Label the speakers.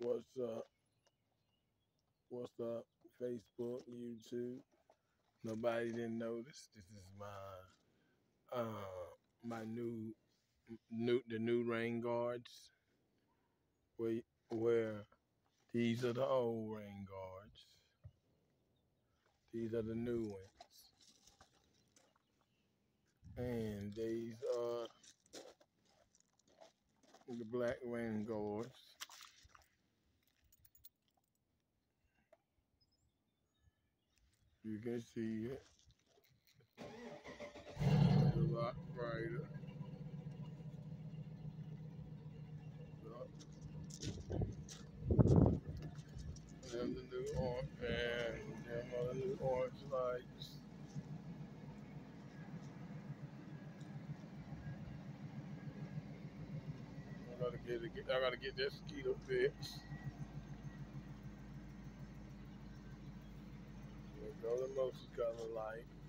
Speaker 1: What's up? What's up? Facebook, YouTube. Nobody didn't notice. This is my uh my new new the new rain guards. Where where these are the old rain guards. These are the new ones. And these are the black rain guards. You can see it. It's a lot brighter. And the new orange and them other new orange lights. I gotta get. I gotta get that mosquito fixed. There go gonna light.